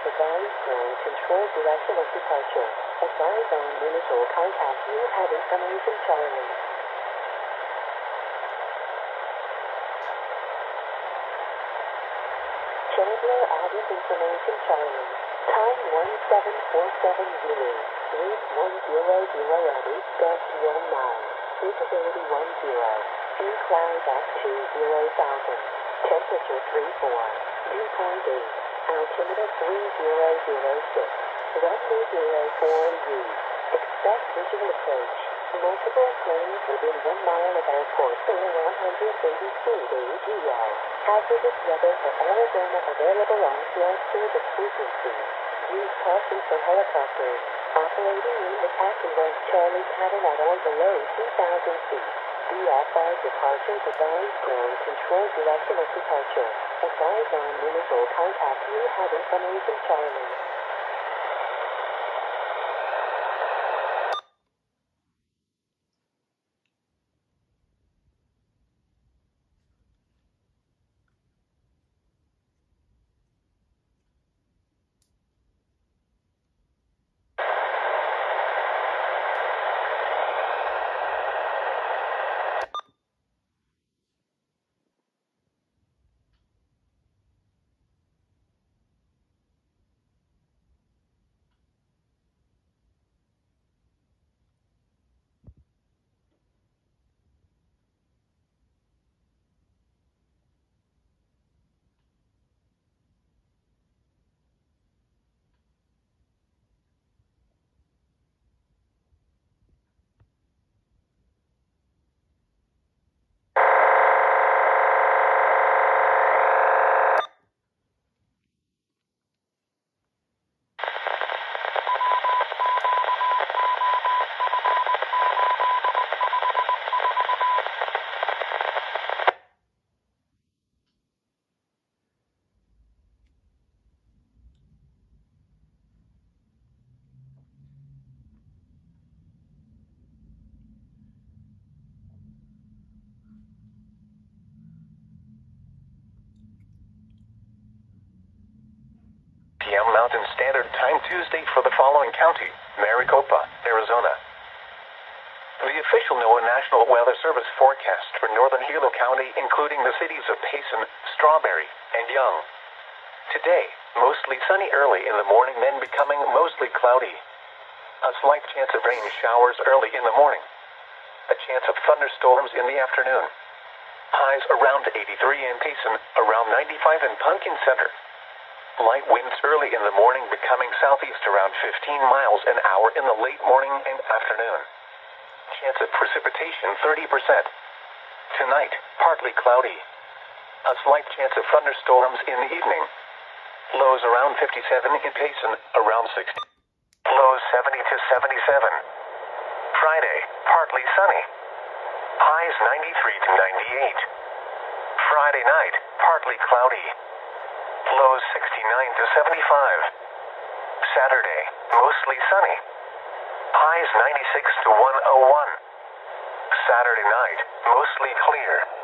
Valley Ground control direction of departure. Advise on initial contact you have information Charlie. Chandler added information Charlie. Time 1747 Zulu. Wind 100 at 8 gust 19. Visibility 10. Few clouds at 20,000. Temperature 34. Dew point 8. Altimeter 3006. Runway 04U. Expect visual approach. Multiple planes within one mile of airport 130 feet ATO. Hazardous weather for Arizona available on shore service frequency. Use caution for helicopters. Operating in the taxiway Charlie pattern at or below 2,000 feet. VFR departure the Valley Ground control direction of departure. Advise on initial contact you have information Charlie. p.m. Mountain Standard Time Tuesday for the following county, Maricopa, Arizona. The official NOAA National Weather Service forecast for northern Gila County, including the cities of Payson, Strawberry, and Young. Today, mostly sunny early in the morning, then becoming mostly cloudy. A slight chance of rain showers early in the morning. A chance of thunderstorms in the afternoon. Highs around 83 in Payson, around 95 in Punkin Center. Light winds early in the morning becoming southeast around 15 miles an hour in the late morning and afternoon. Chance of precipitation 30%. Tonight, partly cloudy. A slight chance of thunderstorms in the evening. Lows around 57 in Payson, around 60. Lows 70 to 77. Friday, partly sunny. Highs 93 to 98. Friday night, partly cloudy. Lows 69 to 75. Saturday, mostly sunny. Highs 96 to 101. Saturday night, mostly clear.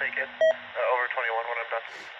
Take it. Uh, over 21 when I'm done.